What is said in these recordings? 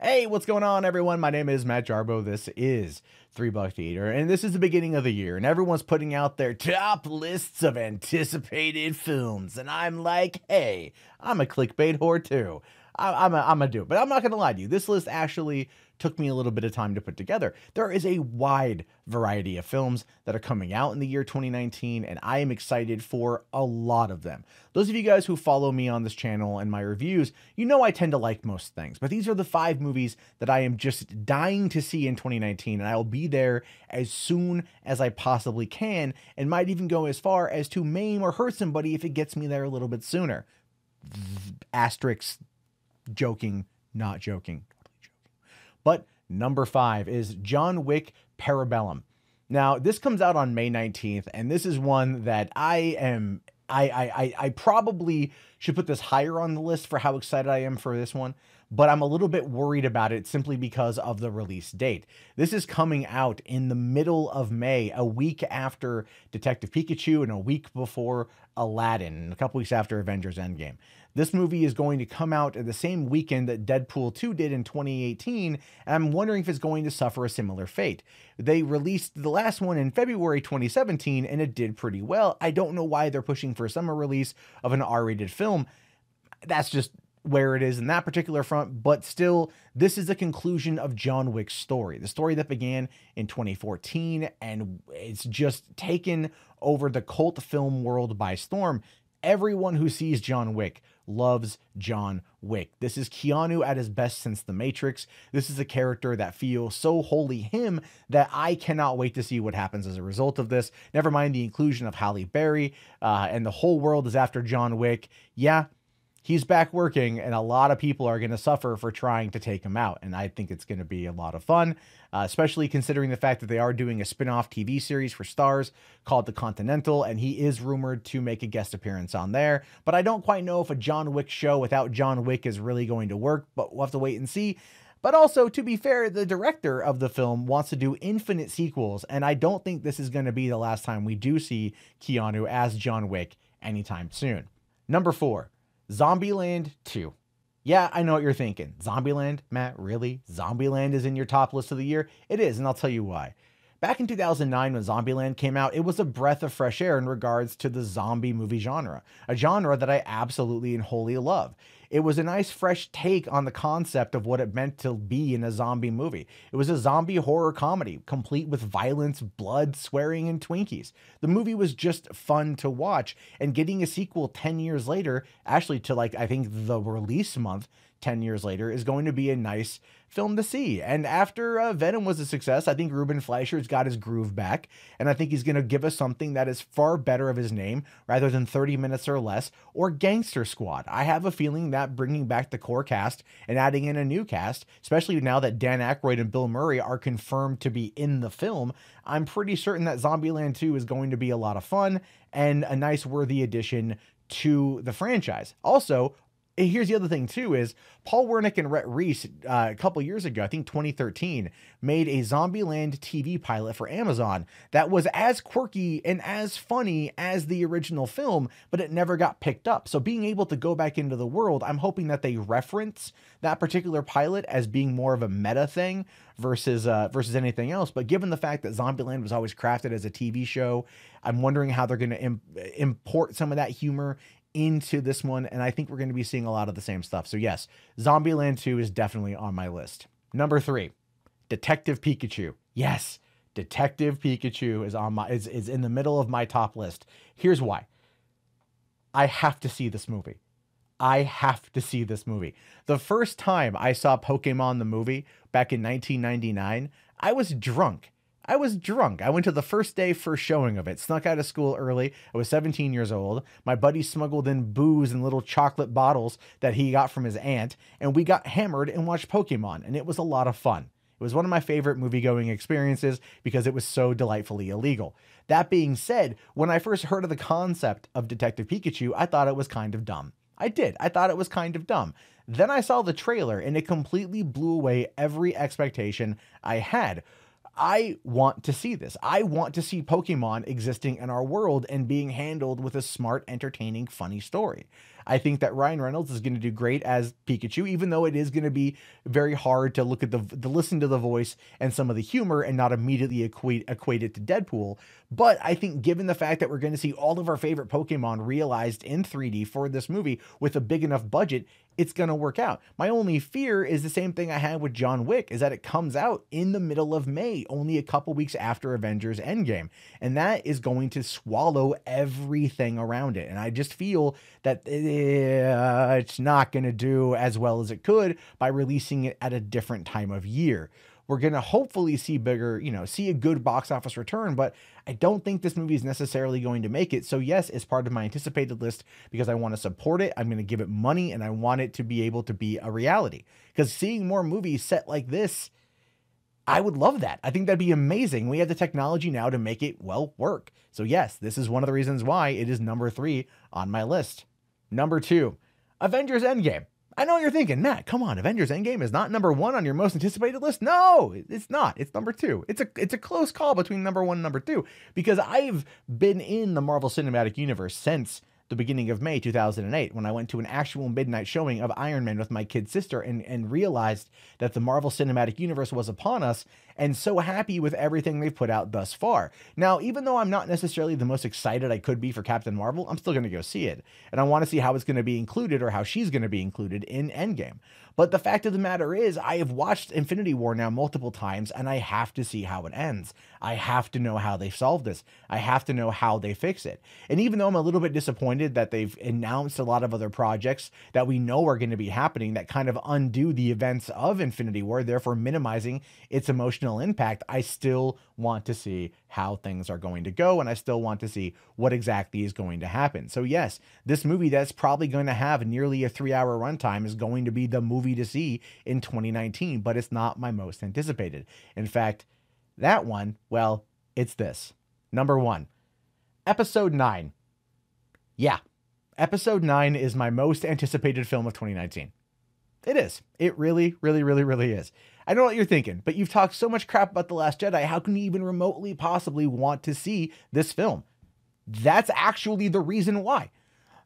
Hey, what's going on, everyone? My name is Matt Jarbo. This is Three Buck Theater, and this is the beginning of the year, and everyone's putting out their top lists of anticipated films, and I'm like, hey, I'm a clickbait whore too. I, I'm a, I'm a do, it. but I'm not gonna lie to you. This list actually took me a little bit of time to put together. There is a wide variety of films that are coming out in the year 2019, and I am excited for a lot of them. Those of you guys who follow me on this channel and my reviews, you know I tend to like most things, but these are the five movies that I am just dying to see in 2019, and I will be there as soon as I possibly can, and might even go as far as to maim or hurt somebody if it gets me there a little bit sooner. Asterisk, joking, not joking. But number five is John Wick Parabellum. Now, this comes out on May 19th, and this is one that I am I, I I probably should put this higher on the list for how excited I am for this one, but I'm a little bit worried about it simply because of the release date. This is coming out in the middle of May, a week after Detective Pikachu and a week before Aladdin, and a couple weeks after Avengers Endgame. This movie is going to come out at the same weekend that Deadpool 2 did in 2018, and I'm wondering if it's going to suffer a similar fate. They released the last one in February 2017, and it did pretty well. I don't know why they're pushing for a summer release of an R rated film. That's just where it is in that particular front, but still, this is the conclusion of John Wick's story. The story that began in 2014 and it's just taken over the cult film world by storm. Everyone who sees John Wick loves John Wick. This is Keanu at his best since The Matrix. This is a character that feels so wholly him that I cannot wait to see what happens as a result of this. Never mind the inclusion of Halle Berry, uh, and the whole world is after John Wick. Yeah, he's back working, and a lot of people are going to suffer for trying to take him out. And I think it's going to be a lot of fun, uh, especially considering the fact that they are doing a spin off TV series for stars called The Continental, and he is rumored to make a guest appearance on there. But I don't quite know if a John Wick show without John Wick is really going to work, but we'll have to wait and see. But also, to be fair, the director of the film wants to do infinite sequels, and I don't think this is going to be the last time we do see Keanu as John Wick anytime soon. Number four, Zombieland 2. Yeah, I know what you're thinking. Zombieland? Matt, really? Zombieland is in your top list of the year? It is, and I'll tell you why. Back in 2009, when Zombieland came out, it was a breath of fresh air in regards to the zombie movie genre, a genre that I absolutely and wholly love. It was a nice, fresh take on the concept of what it meant to be in a zombie movie. It was a zombie horror comedy, complete with violence, blood, swearing, and Twinkies. The movie was just fun to watch, and getting a sequel 10 years later, actually to like, I think the release month, 10 years later is going to be a nice film to see. And after uh, Venom was a success, I think Ruben Fleischer's got his groove back. And I think he's going to give us something that is far better of his name rather than 30 minutes or less or Gangster Squad. I have a feeling that bringing back the core cast and adding in a new cast, especially now that Dan Aykroyd and Bill Murray are confirmed to be in the film, I'm pretty certain that Zombieland 2 is going to be a lot of fun and a nice worthy addition to the franchise. Also, here's the other thing too is Paul Wernick and Rhett Reese uh, a couple years ago, I think 2013, made a Zombieland TV pilot for Amazon that was as quirky and as funny as the original film, but it never got picked up. So being able to go back into the world, I'm hoping that they reference that particular pilot as being more of a meta thing versus uh, versus anything else. But given the fact that Zombieland was always crafted as a TV show, I'm wondering how they're going to Im- import some of that humor into this one, and I think we're going to be seeing a lot of the same stuff. So, yes, Zombieland 2 is definitely on my list. Number three, Detective Pikachu. Yes, Detective Pikachu is on my is, is in the middle of my top list. Here's why. I have to see this movie. I have to see this movie. The first time I saw Pokemon the movie back in 1999, I was drunk I was drunk. I went to the first day first showing of it, snuck out of school early. I was 17 years old. My buddy smuggled in booze in little chocolate bottles that he got from his aunt, and we got hammered and watched Pokemon, and it was a lot of fun. It was one of my favorite movie going experiences because it was so delightfully illegal. That being said, when I first heard of the concept of Detective Pikachu, I thought it was kind of dumb. I did. I thought it was kind of dumb. Then I saw the trailer and it completely blew away every expectation I had. I want to see this. I want to see Pokemon existing in our world and being handled with a smart, entertaining, funny story. I think that Ryan Reynolds is going to do great as Pikachu, even though it is going to be very hard to look at the to listen to the voice and some of the humor and not immediately equate equate it to Deadpool. But I think given the fact that we're going to see all of our favorite Pokemon realized in 3D for this movie with a big enough budget, it's going to work out. My only fear is the same thing I had with John Wick is that it comes out in the middle of May, only a couple weeks after Avengers Endgame. And that is going to swallow everything around it. And I just feel that uh, it's not going to do as well as it could by releasing it at a different time of year we're going to hopefully see bigger, you know, see a good box office return, but I don't think this movie is necessarily going to make it. So, yes, it's part of my anticipated list because I want to support it. I'm going to give it money and I want it to be able to be a reality. Because seeing more movies set like this, I would love that. I think that'd be amazing. We have the technology now to make it well work. So, yes, this is one of the reasons why it is number three on my list. Number two, Avengers Endgame. I know you're thinking, Matt, come on, Avengers Endgame is not number one on your most anticipated list. No, it's not. It's number two. It's a it's a close call between number one and number two because I've been in the Marvel Cinematic Universe since the beginning of May 2008 when I went to an actual midnight showing of Iron Man with my kid sister and, and realized that the Marvel Cinematic Universe was upon us and so happy with everything they've put out thus far. Now, even though I'm not necessarily the most excited I could be for Captain Marvel, I'm still going to go see it. And I want to see how it's going to be included or how she's going to be included in Endgame. But the fact of the matter is, I have watched Infinity War now multiple times and I have to see how it ends. I have to know how they solve this. I have to know how they fix it. And even though I'm a little bit disappointed that they've announced a lot of other projects that we know are going to be happening that kind of undo the events of Infinity War, therefore minimizing its emotional impact, I still want to see how things are going to go and I still want to see what exactly is going to happen. So, yes, this movie that's probably going to have nearly a three hour runtime is going to be the movie to see in 2019, but it's not my most anticipated. In fact, that one, well, it's this. Number one, episode nine. Yeah, episode nine is my most anticipated film of 2019. It is. It really, really, really, really is. I don't know what you're thinking, but you've talked so much crap about The Last Jedi. How can you even remotely possibly want to see this film? That's actually the reason why.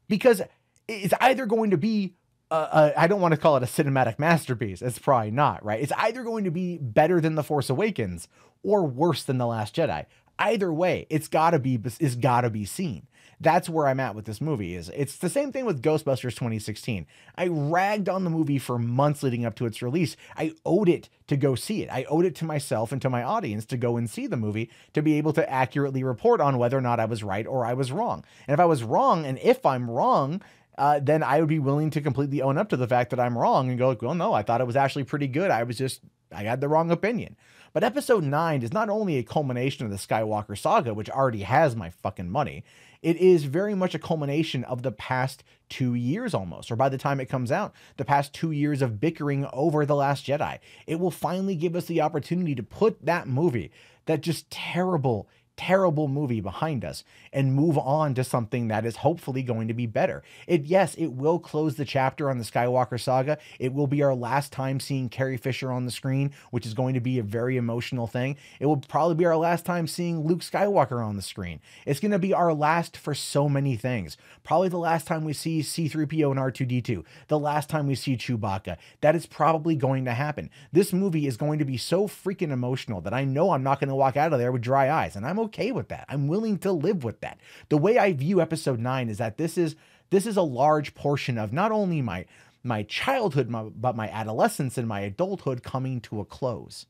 Because it's either going to be, I don't want to call it a cinematic masterpiece. It's probably not, right? It's either going to be better than The Force Awakens or worse than The Last Jedi. Either way, it's gotta be, it's gotta be seen that's where I'm at with this movie. Is it's the same thing with Ghostbusters 2016. I ragged on the movie for months leading up to its release. I owed it to go see it. I owed it to myself and to my audience to go and see the movie to be able to accurately report on whether or not I was right or I was wrong. And if I was wrong, and if I'm wrong, uh, then I would be willing to completely own up to the fact that I'm wrong and go, like, well, no, I thought it was actually pretty good. I was just, I had the wrong opinion. But episode 9 is not only a culmination of the Skywalker saga, which already has my fucking money, it is very much a culmination of the past two years almost, or by the time it comes out, the past two years of bickering over The Last Jedi. It will finally give us the opportunity to put that movie, that just terrible, terrible movie behind us and move on to something that is hopefully going to be better. It yes, it will close the chapter on the Skywalker saga. It will be our last time seeing Carrie Fisher on the screen, which is going to be a very emotional thing. It will probably be our last time seeing Luke Skywalker on the screen. It's going to be our last for so many things. Probably the last time we see C3PO and R2D2, the last time we see Chewbacca. That is probably going to happen. This movie is going to be so freaking emotional that I know I'm not going to walk out of there with dry eyes, and I'm okay with that. I'm willing to live with that. The way I view episode 9 is that this is this is a large portion of not only my my childhood but my adolescence and my adulthood coming to a close.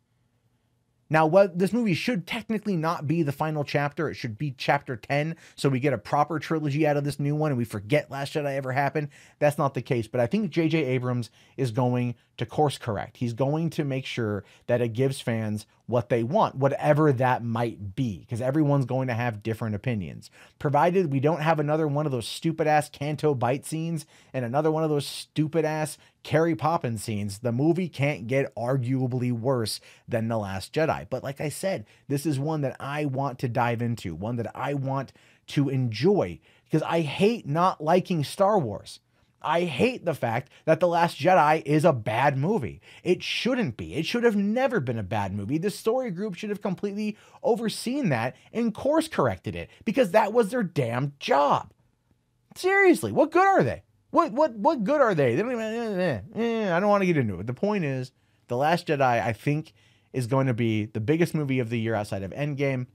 Now, what this movie should technically not be the final chapter. It should be chapter 10, so we get a proper trilogy out of this new one and we forget Last Jedi ever happened. That's not the case, but I think J.J. Abrams is going to course correct. He's going to make sure that it gives fans what they want, whatever that might be, because everyone's going to have different opinions. Provided we don't have another one of those stupid ass Canto Bight scenes and another one of those stupid ass Carrie Poppins scenes, the movie can't get arguably worse than The Last Jedi. But like I said, this is one that I want to dive into, one that I want to enjoy, because I hate not liking Star Wars. I hate the fact that The Last Jedi is a bad movie. It shouldn't be. It should have never been a bad movie. The story group should have completely overseen that and course corrected it because that was their damn job. Seriously, what good are they? What what what good are they? They don't even. Eh, eh, eh, I don't want to get into it. The point is, the Last Jedi, I think, is going to be the biggest movie of the year outside of Endgame.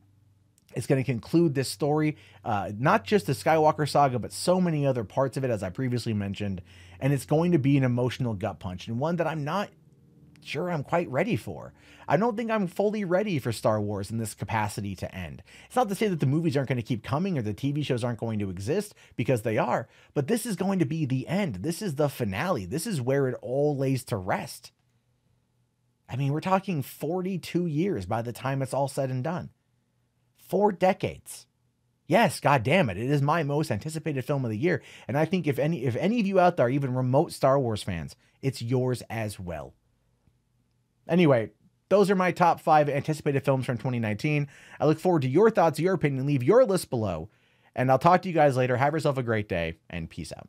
It's going to conclude this story, uh, not just the Skywalker saga, but so many other parts of it, as I previously mentioned. And it's going to be an emotional gut punch and one that I'm not sure I'm quite ready for. I don't think I'm fully ready for Star Wars in this capacity to end. It's not to say that the movies aren't going to keep coming or the TV shows aren't going to exist because they are, but this is going to be the end. This is the finale. This is where it all lays to rest. I mean, we're talking 42 years by the time it's all said and done. Four decades. Yes, god damn it. It is my most anticipated film of the year. And I think if any if any of you out there even remote Star Wars fans, it's yours as well. Anyway, those are my top five anticipated films from 2019. I look forward to your thoughts, your opinion. Leave your list below. And I'll talk to you guys later. Have yourself a great day and peace out.